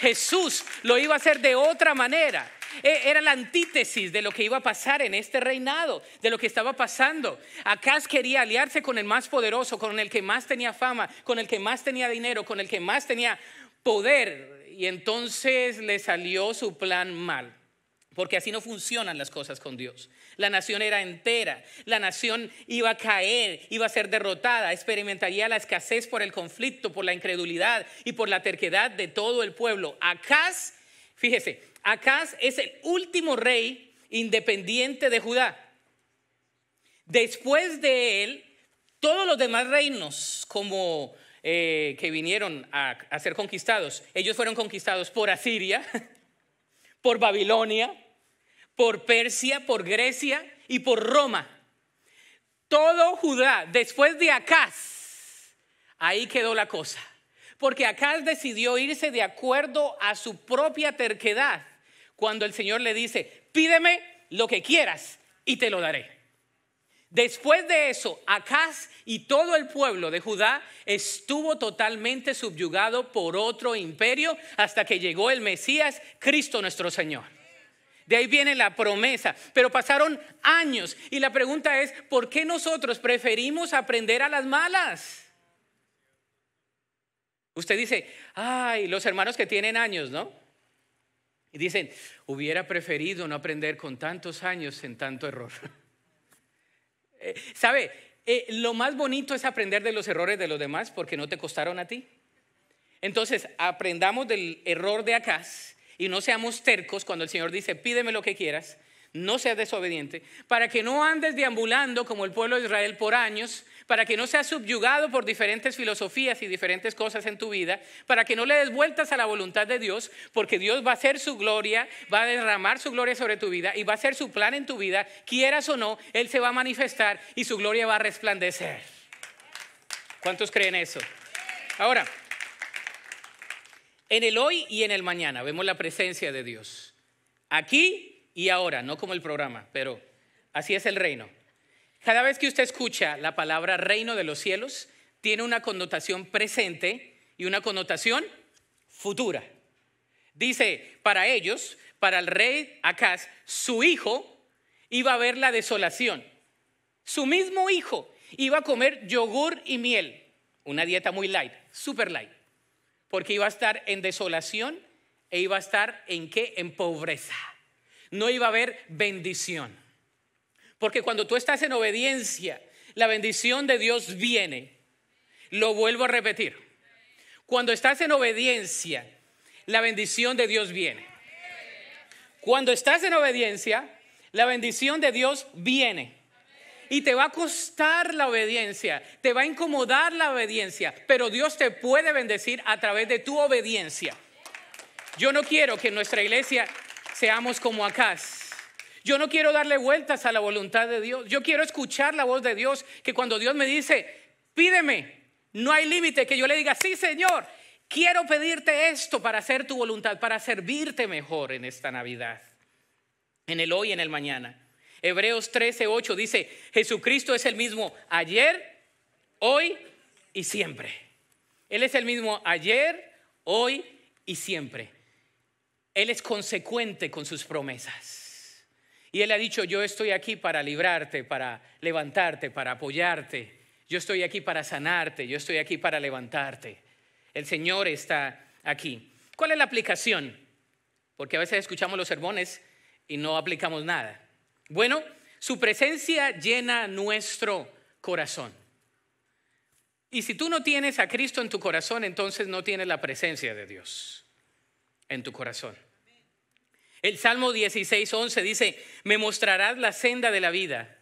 Jesús lo iba a hacer de otra manera. E, era la antítesis de lo que iba a pasar en este reinado, de lo que estaba pasando. Acaz quería aliarse con el más poderoso, con el que más tenía fama, con el que más tenía dinero, con el que más tenía poder. Y entonces le salió su plan mal. Porque así no funcionan las cosas con Dios. La nación era entera, la nación iba a caer, iba a ser derrotada, experimentaría la escasez por el conflicto, por la incredulidad y por la terquedad de todo el pueblo. Acaz, fíjese, Acaz es el último rey independiente de Judá. Después de él, todos los demás reinos, como eh, que vinieron a, a ser conquistados, ellos fueron conquistados por Asiria, por Babilonia, por Persia, por Grecia y por Roma. Todo Judá, después de Acaz, ahí quedó la cosa. Porque Acaz decidió irse de acuerdo a su propia terquedad cuando el Señor le dice, pídeme lo que quieras y te lo daré. Después de eso, Acaz y todo el pueblo de Judá estuvo totalmente subyugado por otro imperio hasta que llegó el Mesías, Cristo nuestro Señor. De ahí viene la promesa. Pero pasaron años y la pregunta es, ¿por qué nosotros preferimos aprender a las malas? Usted dice, ay, los hermanos que tienen años, ¿no? Y dicen, hubiera preferido no aprender con tantos años en tanto error. Eh, ¿Sabe? Eh, lo más bonito es aprender de los errores de los demás porque no te costaron a ti. Entonces, aprendamos del error de Acaz y no seamos tercos cuando el Señor dice, pídeme lo que quieras, no seas desobediente, para que no andes deambulando como el pueblo de Israel por años, para que no seas subyugado por diferentes filosofías y diferentes cosas en tu vida, para que no le des vueltas a la voluntad de Dios, porque Dios va a hacer su gloria, va a derramar su gloria sobre tu vida y va a hacer su plan en tu vida, quieras o no, Él se va a manifestar y su gloria va a resplandecer. ¿Cuántos creen eso? Ahora, en el hoy y en el mañana vemos la presencia de Dios. Aquí y ahora, no como el programa, pero Así es el reino. Cada vez que usted escucha la palabra reino de los cielos, tiene una connotación presente y una connotación futura. Dice, para ellos, para el rey Acaz, su hijo iba a ver la desolación. Su mismo hijo iba a comer yogur y miel, una dieta muy light, super light, porque iba a estar en desolación e iba a estar en qué? En pobreza. No iba a haber bendición. Porque cuando tú estás en obediencia, la bendición de Dios viene. Lo vuelvo a repetir. Cuando estás en obediencia, la bendición de Dios viene. Cuando estás en obediencia, la bendición de Dios viene. Y te va a costar la obediencia, te va a incomodar la obediencia, pero Dios te puede bendecir a través de tu obediencia. Yo no quiero que en nuestra iglesia seamos como acá. Yo no quiero darle vueltas a la voluntad de Dios. Yo quiero escuchar la voz de Dios, que cuando Dios me dice, pídeme, no hay límite, que yo le diga, sí Señor, quiero pedirte esto para hacer tu voluntad, para servirte mejor en esta Navidad, en el hoy y en el mañana. Hebreos 13, 8 dice, Jesucristo es el mismo ayer, hoy y siempre. Él es el mismo ayer, hoy y siempre. Él es consecuente con sus promesas. Y Él ha dicho, yo estoy aquí para librarte, para levantarte, para apoyarte. Yo estoy aquí para sanarte, yo estoy aquí para levantarte. El Señor está aquí. ¿Cuál es la aplicación? Porque a veces escuchamos los sermones y no aplicamos nada. Bueno, su presencia llena nuestro corazón. Y si tú no tienes a Cristo en tu corazón, entonces no tienes la presencia de Dios en tu corazón. El Salmo 16, 11 dice, me mostrarás la senda de la vida.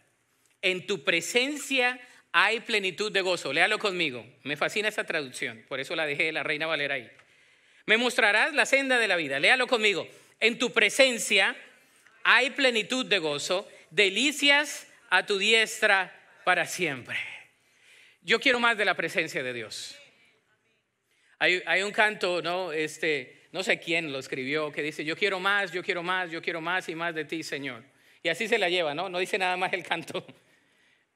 En tu presencia hay plenitud de gozo. Léalo conmigo. Me fascina esa traducción. Por eso la dejé la Reina Valera ahí. Me mostrarás la senda de la vida. Léalo conmigo. En tu presencia hay plenitud de gozo, delicias a tu diestra para siempre. Yo quiero más de la presencia de Dios. Hay, un canto, ¿no? Este, no sé quién lo escribió, que dice, yo quiero más, yo quiero más, yo quiero más y más de ti, Señor. Y así se la lleva, ¿no? No dice nada más el canto.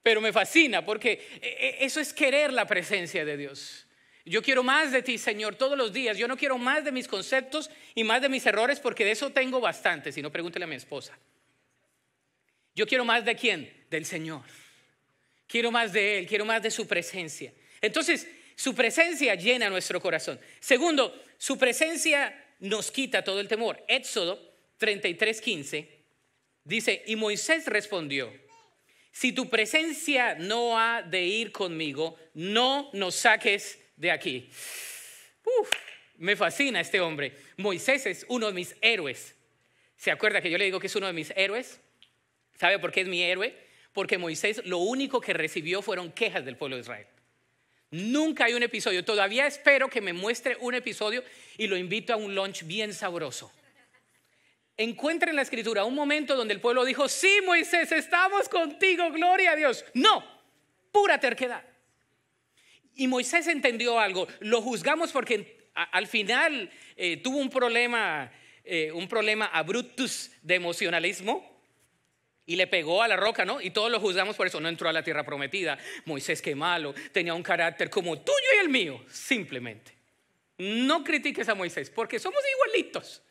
Pero me fascina porque e, e, eso es querer la presencia de Dios. Yo quiero más de ti, Señor, todos los días. Yo no quiero más de mis conceptos y más de mis errores porque de eso tengo bastante. Si no, pregúntele a mi esposa. Yo quiero más de quién? Del Señor. Quiero más de Él, quiero más de su presencia. Entonces, su presencia llena nuestro corazón. Segundo, su presencia nos quita todo el temor. Éxodo 33:15 dice, y Moisés respondió, si tu presencia no ha de ir conmigo, no nos saques de aquí. me fascina este hombre. Moisés es uno de mis héroes. ¿Se acuerda que yo le digo que es uno de mis héroes? ¿Sabe por qué es mi héroe? Porque Moisés lo único que recibió fueron quejas del pueblo de Israel. Nunca hay un episodio. Todavía espero que me muestre un episodio y lo invito a un lunch bien sabroso. Encuentre en la escritura un momento donde el pueblo dijo, sí, Moisés, estamos contigo, gloria a Dios. No, pura terquedad. Y Moisés entendió algo, lo juzgamos porque al final eh, tuvo un problema, eh, un problema abruptus de emocionalismo y le pegó a la roca, ¿no? Y todos lo juzgamos por eso, no entró a la tierra prometida. Moisés, qué malo, tenía un carácter como tuyo y el mío, simplemente. No critiques a Moisés, porque somos igualitos.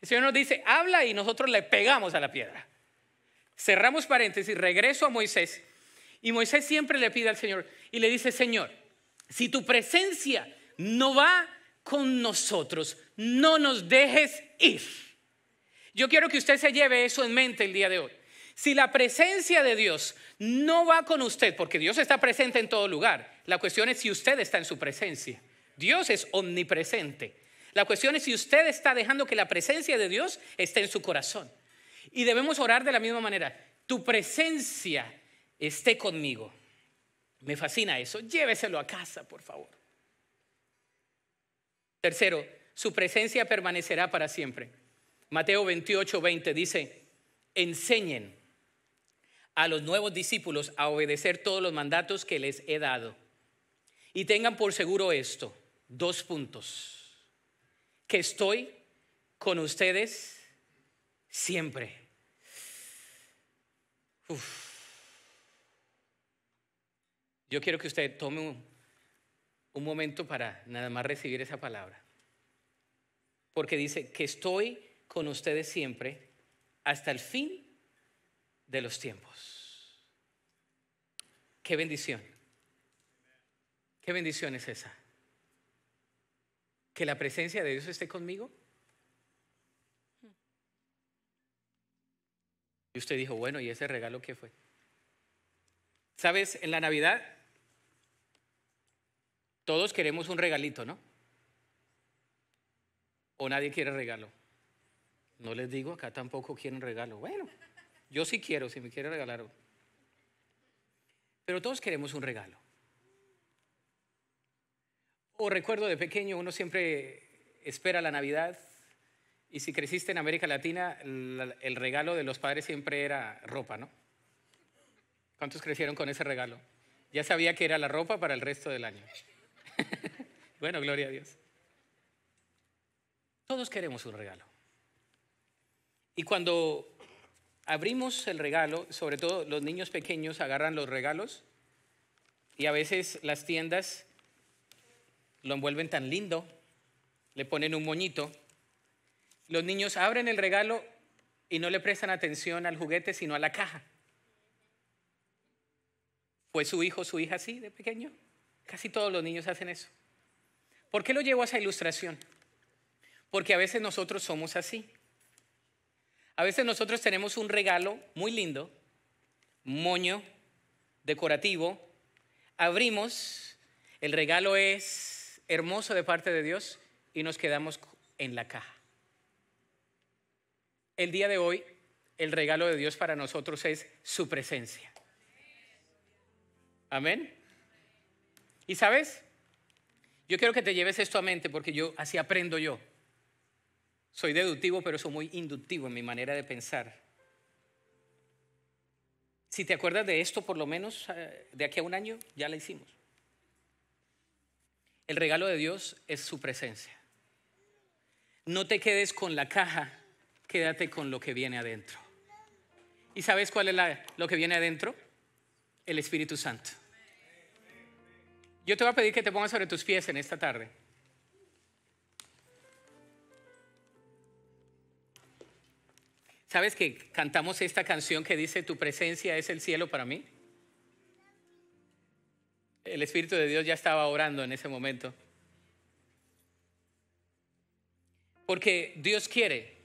El Señor nos dice, habla y nosotros le pegamos a la piedra. Cerramos paréntesis, regreso a Moisés. Y Moisés siempre le pide al Señor y le dice, Señor, si tu presencia no va con nosotros, no nos dejes ir. Yo quiero que usted se lleve eso en mente el día de hoy. Si la presencia de Dios no va con usted, porque Dios está presente en todo lugar, la cuestión es si usted está en su presencia. Dios es omnipresente. La cuestión es si usted está dejando que la presencia de Dios esté en su corazón. Y debemos orar de la misma manera. Tu presencia esté conmigo. Me fascina eso. Lléveselo a casa, por favor. Tercero, su presencia permanecerá para siempre. Mateo 28, 20 dice, enseñen a los nuevos discípulos a obedecer todos los mandatos que les he dado. Y tengan por seguro esto, dos puntos, que estoy con ustedes siempre. Uf. Yo quiero que usted tome un, un momento para nada más recibir esa palabra. Porque dice que estoy con ustedes siempre hasta el fin de los tiempos. Qué bendición. Qué bendición es esa. Que la presencia de Dios esté conmigo. Y usted dijo, bueno, ¿y ese regalo qué fue? ¿Sabes? En la Navidad todos queremos un regalito, ¿no? ¿O nadie quiere regalo? No les digo, acá tampoco quieren regalo. Bueno, yo sí quiero, si me quiere regalar. Pero todos queremos un regalo. O recuerdo de pequeño, uno siempre espera la Navidad y si creciste en América Latina, el regalo de los padres siempre era ropa, ¿no? ¿Cuántos crecieron con ese regalo? Ya sabía que era la ropa para el resto del año. bueno, gloria a Dios. Todos queremos un regalo. Y cuando abrimos el regalo, sobre todo los niños pequeños agarran los regalos y a veces las tiendas lo envuelven tan lindo, le ponen un moñito. Los niños abren el regalo y no le prestan atención al juguete, sino a la caja. ¿Fue su hijo, su hija así de pequeño? Casi todos los niños hacen eso. ¿Por qué lo llevo a esa ilustración? Porque a veces nosotros somos así. A veces nosotros tenemos un regalo muy lindo, moño, decorativo, abrimos, el regalo es hermoso de parte de Dios y nos quedamos en la caja. El día de hoy, el regalo de Dios para nosotros es su presencia. Amén. Y sabes, yo quiero que te lleves esto a mente porque yo así aprendo yo. Soy deductivo, pero soy muy inductivo en mi manera de pensar. Si te acuerdas de esto, por lo menos eh, de aquí a un año, ya la hicimos. El regalo de Dios es su presencia. No te quedes con la caja, quédate con lo que viene adentro. ¿Y sabes cuál es lo que viene adentro? El Espíritu Santo. Yo te voy a pedir que te pongas sobre tus pies en esta tarde. ¿Sabes que cantamos esta canción que dice, tu presencia es el cielo para mí? El Espíritu de Dios ya estaba orando en ese momento. Porque Dios quiere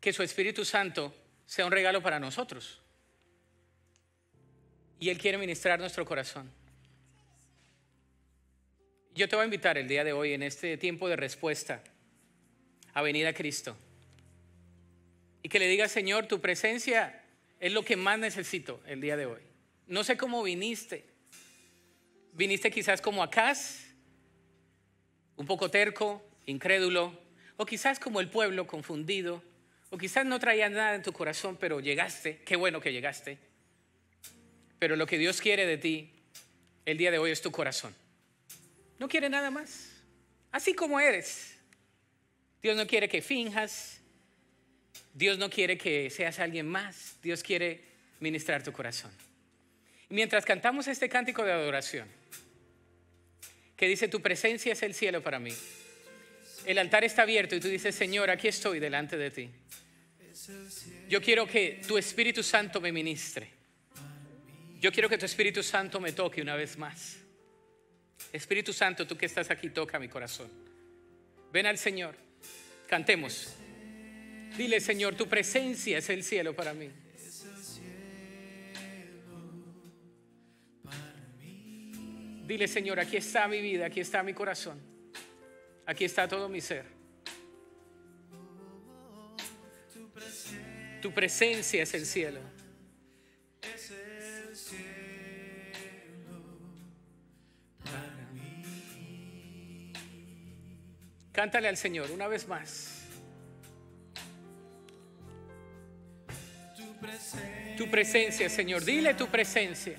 que su Espíritu Santo sea un regalo para nosotros. Y Él quiere ministrar nuestro corazón. Yo te voy a invitar el día de hoy, en este tiempo de respuesta, a venir a Cristo. Y que le diga, Señor, tu presencia es lo que más necesito el día de hoy. No sé cómo viniste, viniste quizás como Acaz, un poco terco, incrédulo, o quizás como el pueblo confundido, o quizás no traías nada en tu corazón, pero llegaste, qué bueno que llegaste. Pero lo que Dios quiere de ti el día de hoy es tu corazón. No quiere nada más, así como eres. Dios no quiere que finjas, Dios no quiere que seas alguien más, Dios quiere ministrar tu corazón. Mientras cantamos este cántico de adoración, que dice, tu presencia es el cielo para mí. El altar está abierto y tú dices, Señor, aquí estoy delante de ti. Yo quiero que tu Espíritu Santo me ministre. Yo quiero que tu Espíritu Santo me toque una vez más. Espíritu Santo, tú que estás aquí, toca mi corazón. Ven al Señor, cantemos. Dile, Señor, tu presencia es el cielo para mí. Dile, Señor, aquí está mi vida, aquí está mi corazón, aquí está todo mi ser. Tu presencia es el cielo. Cántale al Señor una vez más. Tu presencia, Señor. Dile tu presencia.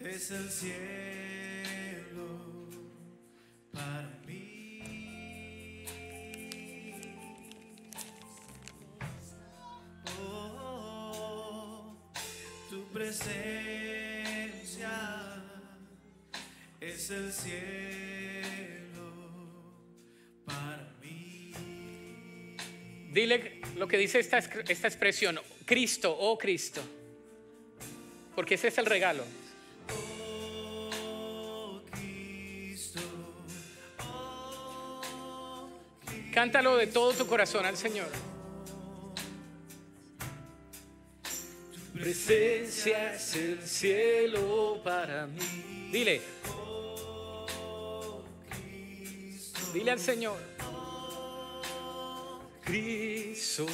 Es el cielo. presencia es el cielo Dile lo que dice esta, esta expresión, Cristo, oh Cristo, porque ese es el regalo. Cántalo de todo tu corazón al Señor. Presencia es el cielo para mí. Dile. Dile al Señor. Cristo.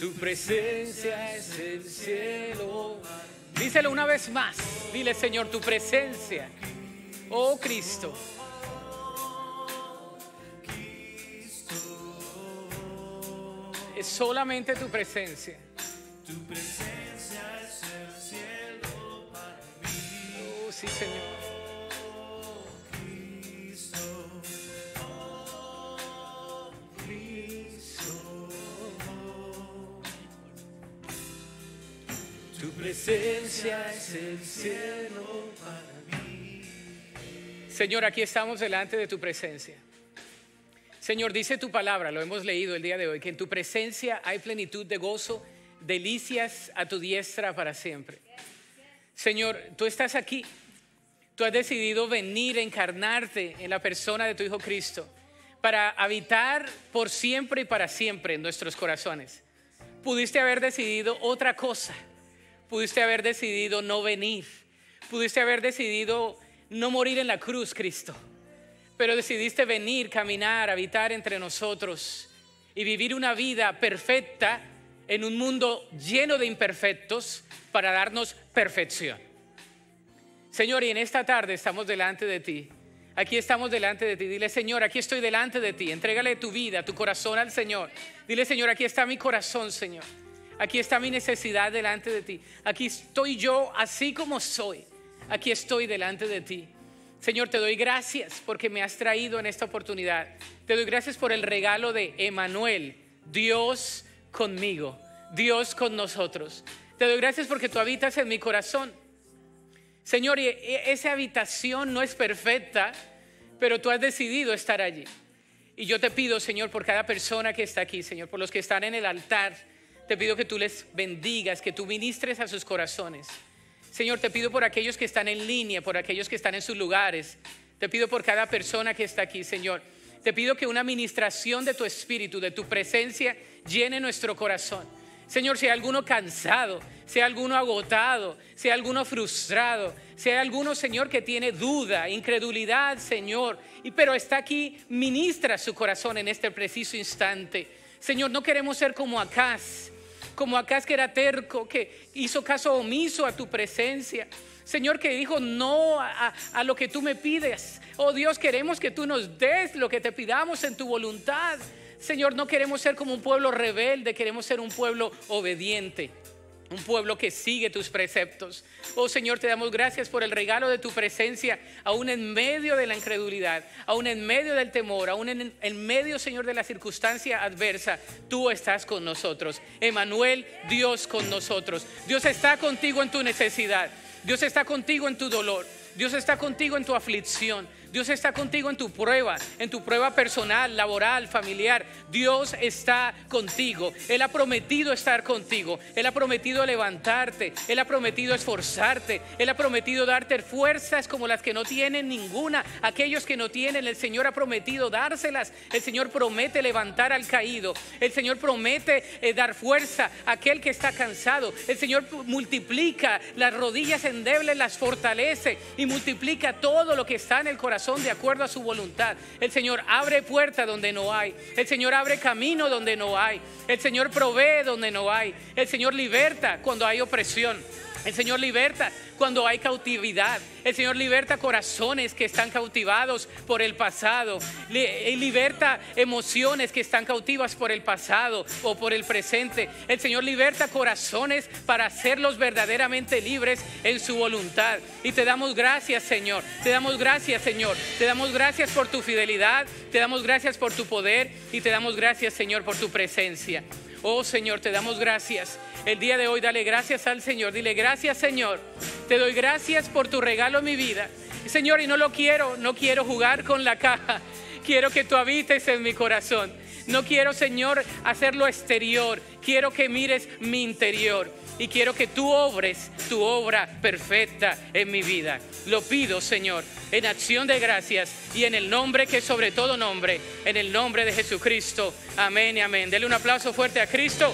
Tu presencia es el cielo. Díselo una vez más. Dile, Señor, tu presencia. Oh Cristo. Es solamente tu presencia. tu presencia es el cielo para. Oh, sí, Señor. Presencia es el cielo para mí. Señor, aquí estamos delante de tu presencia. Señor, dice tu palabra, lo hemos leído el día de hoy, que en tu presencia hay plenitud de gozo, delicias a tu diestra para siempre. Señor, tú estás aquí. Tú has decidido venir a encarnarte en la persona de tu Hijo Cristo para habitar por siempre y para siempre en nuestros corazones. Pudiste haber decidido otra cosa. Pudiste haber decidido no venir. Pudiste haber decidido no morir en la cruz, Cristo. Pero decidiste venir, caminar, habitar entre nosotros y vivir una vida perfecta en un mundo lleno de imperfectos para darnos perfección. Señor, y en esta tarde estamos delante de ti. Aquí estamos delante de ti. Dile, Señor, aquí estoy delante de ti. Entrégale tu vida, tu corazón al Señor. Dile, Señor, aquí está mi corazón, Señor. Aquí está mi necesidad delante de ti. Aquí estoy yo así como soy. Aquí estoy delante de ti. Señor, te doy gracias porque me has traído en esta oportunidad. Te doy gracias por el regalo de Emanuel, Dios conmigo, Dios con nosotros. Te doy gracias porque tú habitas en mi corazón. Señor, y esa habitación no es perfecta, pero tú has decidido estar allí. Y yo te pido, Señor, por cada persona que está aquí, Señor, por los que están en el altar, te pido que tú les bendigas, que tú ministres a sus corazones. Señor, te pido por aquellos que están en línea, por aquellos que están en sus lugares. Te pido por cada persona que está aquí, Señor. Te pido que una ministración de tu espíritu, de tu presencia, llene nuestro corazón. Señor, si hay alguno cansado, si hay alguno agotado, si hay alguno frustrado, si hay alguno, Señor, que tiene duda, incredulidad, Señor, y pero está aquí, ministra su corazón en este preciso instante. Señor, no queremos ser como Acaz, como Acaz que era terco, que hizo caso omiso a tu presencia. Señor, que dijo no a, a, lo que tú me pides. Oh Dios, queremos que tú nos des lo que te pidamos en tu voluntad. Señor, no queremos ser como un pueblo rebelde, queremos ser un pueblo obediente. Un pueblo que sigue tus preceptos. Oh Señor, te damos gracias por el regalo de tu presencia, aún en medio de la incredulidad, aún en medio del temor, aún en, en medio, Señor, de la circunstancia adversa. Tú estás con nosotros. Emanuel, Dios con nosotros. Dios está contigo en tu necesidad. Dios está contigo en tu dolor. Dios está contigo en tu aflicción. Dios está contigo en tu prueba, en tu prueba personal, laboral, familiar. Dios está contigo. Él ha prometido estar contigo. Él ha prometido levantarte. Él ha prometido esforzarte. Él ha prometido darte fuerzas como las que no tienen ninguna. Aquellos que no tienen, el Señor ha prometido dárselas. El Señor promete levantar al caído. El Señor promete eh, dar fuerza a aquel que está cansado. El Señor multiplica las rodillas endebles, las fortalece y multiplica todo lo que está en el corazón de acuerdo a su voluntad. El Señor abre puerta donde no hay. El Señor abre camino donde no hay. El Señor provee donde no hay. El Señor liberta cuando hay opresión. El Señor liberta cuando hay cautividad. El Señor liberta corazones que están cautivados por el pasado. Él liberta emociones que están cautivas por el pasado o por el presente. El Señor liberta corazones para hacerlos verdaderamente libres en su voluntad. Y te damos gracias, Señor. Te damos gracias, Señor. Te damos gracias por tu fidelidad. Te damos gracias por tu poder. Y te damos gracias, Señor, por tu presencia. Oh Señor, te damos gracias. El día de hoy dale gracias al Señor. Dile gracias Señor. Te doy gracias por tu regalo en mi vida. Señor, y no lo quiero, no quiero jugar con la caja. Quiero que tú habites en mi corazón. No quiero, Señor, hacerlo exterior. Quiero que mires mi interior. Y quiero que tú obres tu obra perfecta en mi vida. Lo pido, Señor, en acción de gracias y en el nombre que es sobre todo nombre, en el nombre de Jesucristo. Amén y amén. Dele un aplauso fuerte a Cristo.